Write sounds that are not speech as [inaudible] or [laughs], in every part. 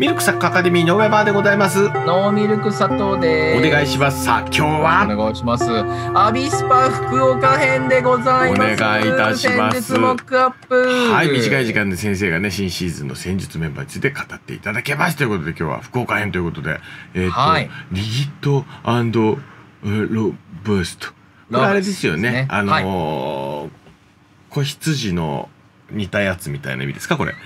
ミルクサッカーアカデミーの上場でございます。ノーミルク佐藤です。お願いします。さあ、今日は、お願いします。アビスパ福岡編でございます。お願いいたします戦術モックアップ。はい、短い時間で先生がね、新シーズンの戦術メンバーについて語っていただけますということで、今日は福岡編ということで、えっ、と、はいリギットえーロブースト。これあれですよね。ねあのー子羊の似たやつみたいな意味ですかこれ。[laughs]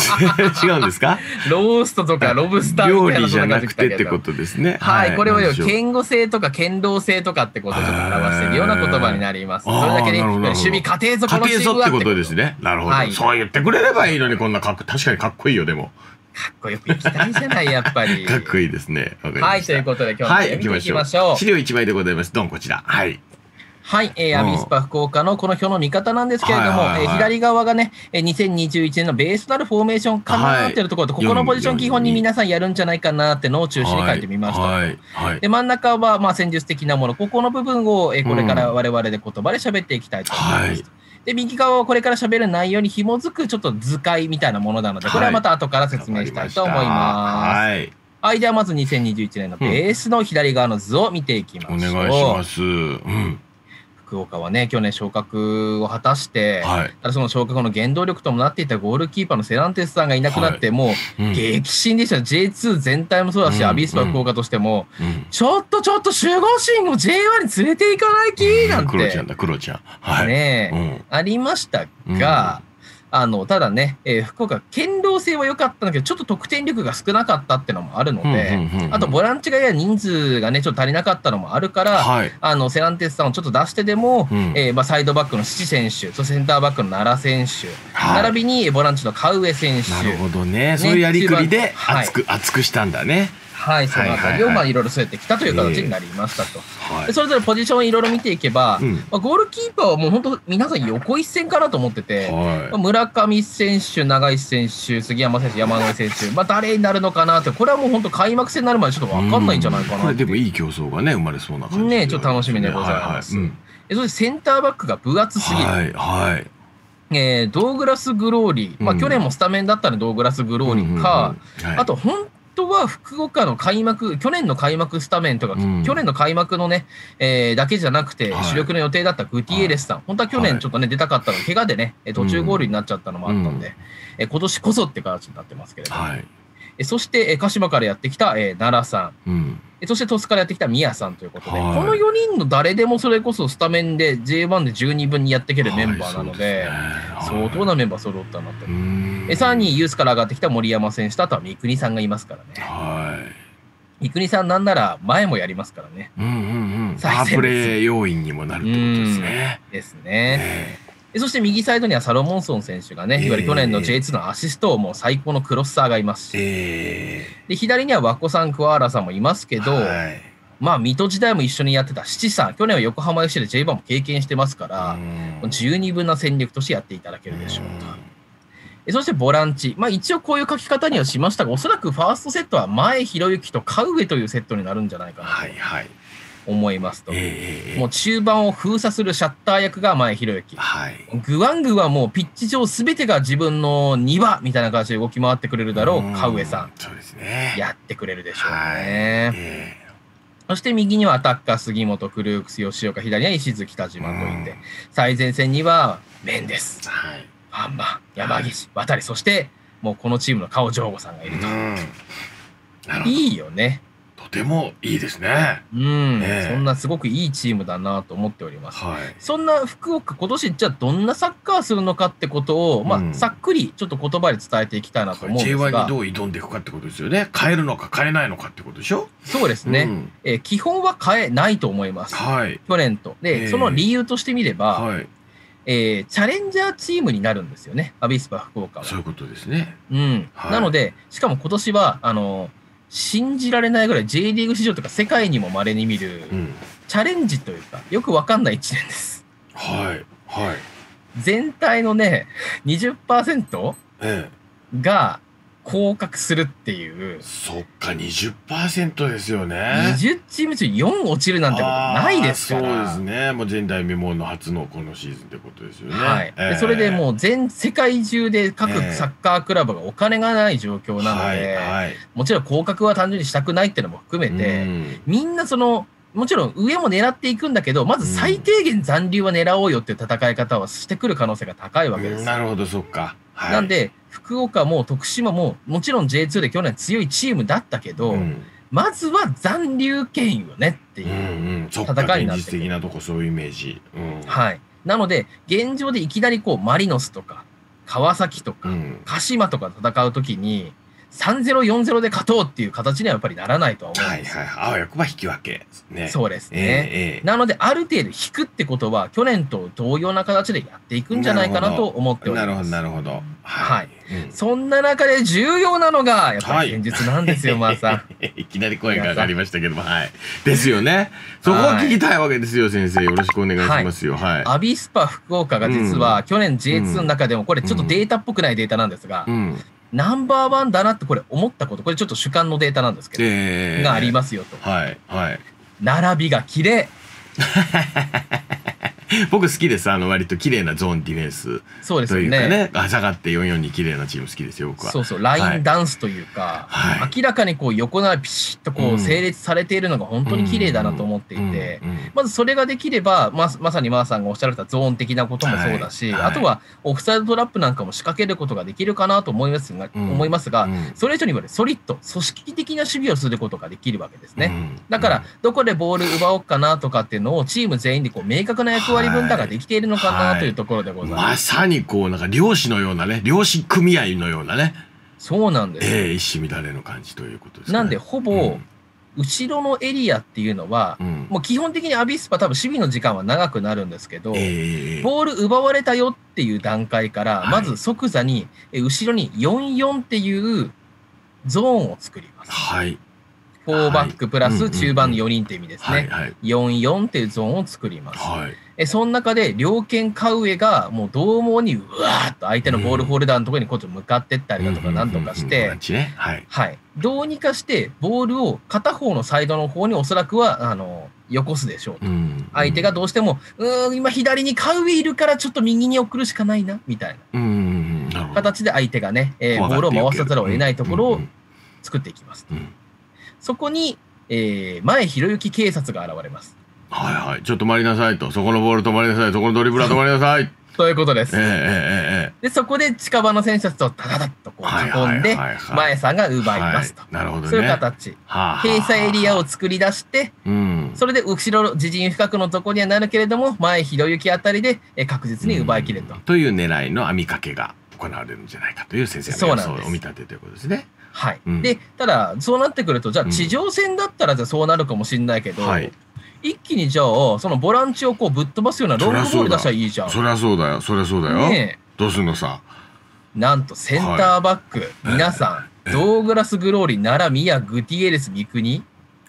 [laughs] 違うんですか？ローストとかロブスター料理じゃなくてってと。ことですね。はい、これをよ、堅固性とか堅牢性とかってことをちょっと表しているような言葉になります。それだけで、なるほどなるほど守備家庭ぞこ家のチームってことですね。なるほど、はいそう言ってくれればいいのに、こんなかっこ、確かにかっこいいよ、でも。かっこよくいきたいじゃない、やっぱり。[laughs] かっこいいですね。はい、ということで今日のはい、テーマ見ていきましょう。ましょう。資料1枚でございます。どんこちら。はい。はい、えー、うんアビスパ福岡のこの表の見方なんですけれども、えー左側がね、えー2021年のベースとなるフォーメーションかなっていうところと、はいここのポジション四基本に皆さんやるんじゃないかなってのを中心に書いてみました。で真ん中はまあ戦術的なもの、ここの部分を、えーこれから我々で言葉で喋っていきたいと思います。はいで右側はこれから喋る内容に紐づくちょっと図解みたいなものなので、これはまた後から説明したいと思います。はい。はい、ではまず2021年のベースの左側の図を見ていきましょう。お願いします。うん。福岡はね、去年昇格を果たして、はい。ただその昇格の原動力ともなっていたゴールキーパーのセランテスさんがいなくなって、もう。うん激震でした。J2 全体もそうだし、うんアビスパ福岡としても、うん。ちょっとちょっと守護神を J1 に連れて行かないきなんて、クロちゃんだ、クロちゃん。はい。ね。ありましたが、あの、ただね、えー福岡、堅牢性は良かったんだけど、ちょっと得点力が少なかったってのもあるのうんで、あとボランチがやや人数がね、ちょっと足りなかったのもあるから、はい。あの、セランテスさんをちょっと出してでも、うんえーまあ、サイドバックの七選手、そしてセンターバックの奈良選手、はい並びにえーボランチの川上選手、なるほどね。そういうやりくりではい熱く、熱くしたんだね。はい、そのあたりを、はいはいはいまあ、いろいろ据えてきたという形になりましたと。はい。でそれぞれポジションをいろいろ見ていけば、うん。まあ、ゴールキーパーはもう本当、皆さん横一線かなと思ってて、まあは村上選手、長石選手、杉山選手、山上選手、まあ、誰になるのかなって、これはもう本当、開幕戦になるまでちょっと分かんないんじゃないかうこれなうでもいい競争がね、生まれそうな感じね。ちょっと楽しみでございます。ははえそしてセンターバックが分厚すぎる。はい、はい。えードーグラス・グローリー、まあ、うん。去年もスタメンだったのでドーグラス・グローリーか、うんうんうん、あと本当は福岡の開幕、去年の開幕スタメンとか、うん。去年の開幕のね、えーだけじゃなくて、はい。主力の予定だったグティエレスさん、本当は去年ちょっとね、出たかったの怪我でね、えー途中ゴールになっちゃったのもあったんで、うん。えー今年こそって形になってますけれども、はい。えーそして、えー鹿島からやってきた、えー奈良さん、うん。えーそして鳥栖からやってきた宮さんということで、はいこの4人の誰でもそれこそスタメンで J1 で十二分にやっていけるメンバーなので、相当なメンバー揃ったなと。えさらにユースから上がってきた森山選手とあとは三國さんがいますからね。は三國さんなんなら前もやりますからね。い。うんうんうん。パープレー要員にもなるってことですね。ですね。えでそして右サイドにはサロモンソン選手がね、ええいわゆる去年の J2 のアシストをもう最高のクロッサーがいますし、えで左には和子さん、桑原さんもいますけど、はい。まあ水戸時代も一緒にやってた七さん、去年は横浜 FC で J1 も経験してますから、うん。十二分な戦力としてやっていただけるでしょうと。えそしてボランチ。まあ一応こういう書き方にはしましたが、おそらくファーストセットは前博之と川上というセットになるんじゃないかなはいはい。と思いますと。ええもう中盤を封鎖するシャッター役が前博之。はい。グワングはもうピッチ上すべてが自分の庭みたいな形で動き回ってくれるだろう、川上さん。そうですね。やってくれるでしょうはい。ね。えそして右にはアタッカー杉本、クルークス、吉岡、左には石津、北島といて、うん最前線にはメンデスえ、はい。ファンマン、山岸、渡り、そしてもうこのチームの顔ジョーゴさんがいると。いいよね。とてもいいですね。うん、ええそんなすごくいいチームだなと思っております。はい。そんな福岡、今年じゃあどんなサッカーするのかってことを、まあ、うんさっくりちょっと言葉で伝えていきたいなと思うんです J1 がに、どう挑んでいくかってことですよね。変えるのか変えないのかってことでしょ？そうですね、うんえー基本は変えないと思います。はい。去年と。で、ええその理由としてみれば、はい。えーチャレンジャーチームになるんですよね、アビスパ福岡は。そういうことですね。うん。はいなので、しかも今年は、あの、信じられないぐらい J リーグ史上とか世界にも稀に見る、うん。チャレンジというか、よくわかんない1年です。はい。はい。全体のね、20%えが、降格するっていう、そっか、20%ですよね。20チーム中4落ちるなんてことないですから。そうですね。もう前代未聞の初のこのシーズンってことですよね。はい、ええでそれでもう全世界中で各ええサッカークラブがお金がない状況なので、はいはい、もちろん降格は単純にしたくないっていうのも含めて、うんみんなそのもちろん上も狙っていくんだけどまず最低限残留は狙おうよっていう戦い方はしてくる可能性が高いわけです。なるほど、そっか。はい、なんで福岡も徳島ももちろん J2 で去年強いチームだったけど、うん、まずは残留権よねっていう。戦いになってくる現実的なとこそういうイメージ。うん。はい。なので、現状でいきなりこう、マリノスとか、川崎とか、うん。鹿島とか戦うときに、3-0、4-0で勝とうっていう形にはやっぱりならないとは思うんですよ。はいはい。あわよくば引き分けね。そうですね。ええええなので、ある程度引くってことは、去年と同様な形でやっていくんじゃないかなと思っております。なるほど、なるほど。はいうんそんな中で重要なのが、やっぱり現実なんですよ、まーさん。[laughs] いきなり声が上がりましたけども、はい。ですよね。そこを聞きたいわけですよ、先生。よろしくお願いしますよ。はい。アビスパ福岡が実は、去年 J2 の中でも、これちょっとデータっぽくないデータなんですがう、ん。ナンバーワンだなってこれ思ったこと、これちょっと主観のデータなんですけど、ええがありますよと。はい、はい。並びが綺麗。[laughs] [laughs] 僕好きです。あの、割と綺麗なゾーンディフェンスそうですというかよね。下がって4-4に綺麗なチーム好きですよ、僕は。そうそう、ラインダンスというか、はい。明らかにこう横並びピシッとこう整列されているのが本当に綺麗だなと思っていて、まずそれができれば、ままさにマーさんがおっしゃられたゾーン的なこともそうだし、はい。はい。あとはオフサイドトラップなんかも仕掛けることができるかなと思いますが、うん。思いますが、うん。それ以上に言われソリッド、組織的な守備をすることができるわけですね。うん。だから、どこでボール奪おうかなとかっていうのをチーム全員でこう明確な役割分担ができているのかはないというところでございま。ますさにこう、なんか漁師のようなね、漁師組合のようなね、そうなんですよ。ええ一糸乱れの感じということですね。なんで、ほぼ、後ろのエリアっていうのは、うん、うんもう基本的にアビスパ多分守備の時間は長くなるんですけど、ええボール奪われたよっていう段階から、はいまず即座に、え後ろに4-4っていうゾーンを作ります。はい。4バックプラス中盤の4人っていう意味ですはい、ね。はい。4-4っていうゾーンを作ります。はい。えその中で、両剣カウエがもう獰猛にうわーっと相手のボールホルダーのところにこう向かってったりだとかなんとかして。はい。はい。どうにかして、ボールを片方のサイドの方におそらくは、あの、よこすでしょう。うん相手がどうしても、うーん、今左にカウエいるからちょっと右に送るしかないな、みたいな。形で相手がね、えーボールを回さざるを得ないところを作っていきます。うんそこに、えー、前広行警察が現れます。はいはい。ちょっと止まりなさいと。そこのボール止まりなさい。そこのドリブラー止まりなさい。[laughs] ということでええす。えええで、そこで近場の選手たちとダダダッとこう囲んで、前さんが奪いますと。はいなるほどね。そういう形。はあ閉鎖エリアを作り出して、うん。それで後ろ自陣深くのところにはなるけれども、前広行あたりでえー確実に奪い切れと。という狙いの網掛けが行われるんじゃないかという先生の予想を見立てということですね。はい。うんで、ただ、そうなってくると、じゃあうん地上戦だったらじゃあそうなるかもしれないけど、はい一気にじゃあ、そのボランチをこうぶっ飛ばすようなロングボール出したらいいじゃん。そりゃそうだよ。そりゃそうだよ。ねどうすんのさ？えなんとセンターバック、皆さん、ドーグラス・グローリー、奈良、宮、グティエレス、三国、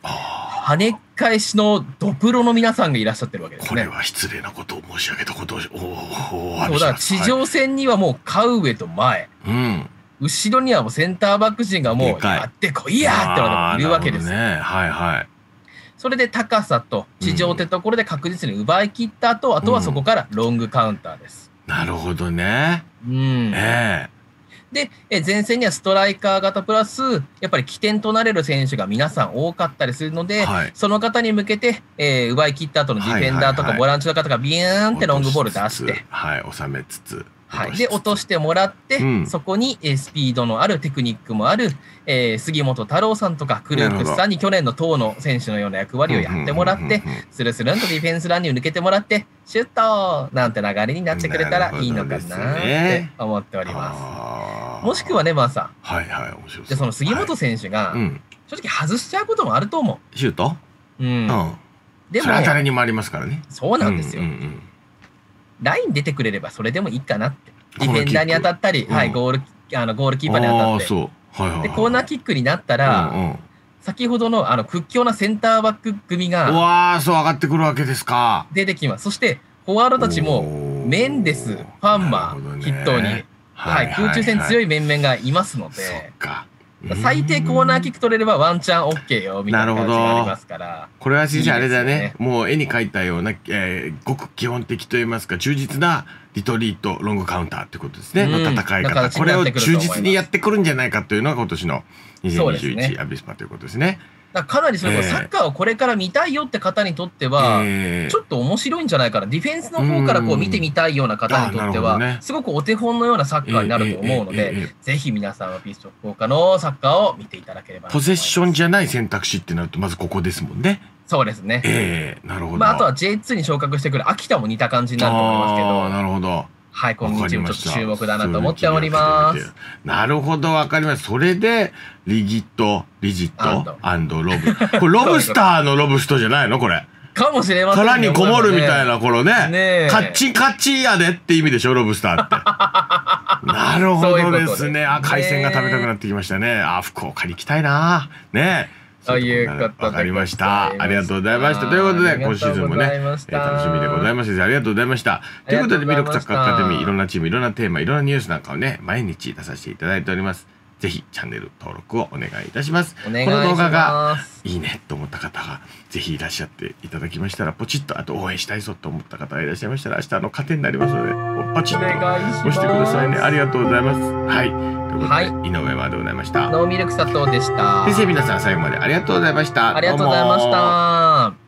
あ跳ね返しのドプロの皆さんがいらっしゃってるわけですね。これは失礼なことを申し上げたことを、おおおおそうだ地上戦にはもうカウエと前、うん。後ろにはもうセンターバック陣がもうやってこいやーってのがいるわけです。ね。はいはい。それで高さと地上ってところで確実に奪い切った後、あとはそこからロングカウンターです。なるほどね。うん。えで、え前線にはストライカー型プラス、やっぱり起点となれる選手が皆さん多かったりするのえで、はい。その方に向けて、えー奪い切った後のディフェンダーとかボランチの方がビーンってロングボール出して、はい、収めつつ。はい、で、落としてもらって、うんそこに、えースピードのあるテクニックもある、えー杉本太郎さんとかクルークスさんに去年の党の選手のような役割をやってもらって、スルスルンとディフェンスランに抜けてもらって、シュットなんて流れになってくれたらいいのかなってね思っております。あーもしくはね、まあさん、はいはい、面白そう。じゃあその杉本選手が。正直外しちゃうこともあると思シュート？う。うん。うん。でも誰にもありますからね。そうなんですよう。んライン出てくれればそれでもいいかなって。デうんィフェンダーに当たったり、うん。はい、ゴール、あの、ゴールキーパーに当たって。はいはいはい。で、コーナーキックになったら、うんうん。先ほどのあの屈強なセンターバック組うがわあ、そう上がってくるわけですか。出てきます。そして、フォワードたちも、メンデス、ファンマー、なるほどね。筆頭に、はい、空中戦強いい面々がいますのそで最低コーナーキック取れればワンチャン OK よ、みたいな感じがありますから。これは先生あれだいいですよね。もう絵に描いたような、えーごく基本的といいますか忠実なリトリートロングカウンターってことですね、うん。の戦いな方これを忠実にやってくるんじゃないかというのが今年のそうですね。2021アビスパということですね。だかなりそれサッカーをこれから見たいよって方にとっては、えーちょっと面白いんじゃないかな。ディフェンスの方からこう見てみたいような方にとっては、すごくお手本のようなサッカーになると思うので、ぜひ皆さんはピストン福岡のサッカーを見ていただければポ。ゼッションじゃない選択肢ってなるとまずここですもんね。そうですね。ええなるほど。まあ、あとは J2 に昇格してくる秋田も似た感じになると思いますけど、なるほど。はい、この2チームちょっと注目だなとわ思っております。。なるほど、わかります。それで、リギット、リジット、アンドロブ。これ、ロブスターのロブストじゃないのこれ？かもしれませんね殻にこもるみたいな、ねこのね。ねえカッチカッチやでって意味でしょ、ロブスターって。[laughs] なるほどですですね。あ、海鮮が食べたくなってきましたね。あ、福岡に行きたいな。ねということでわかりました。ありがとうございました。ということで、今シーズンもね、えー楽しみでございました。ありがとうございました。ということで、ミルクサッカーアカデミー、いろんなチーム、いろんなテーマ、いろんなニュースなんかをね、毎日出させていただいております。ぜひ、チャンネル登録をお願いいたします。この動画が。いいねと思った方が、ぜひいらっしゃっていただきましたら、ポチッと、あと応援したいぞと思った方がいらっしゃいましたら、明日の糧になりますので、ポチッと。押してくださいね。ありがとうございます。はい。ということで、はい井上までございました？ノーミルク砂糖でした。先生、皆さん最後までありがとうございました。ありがとうございました。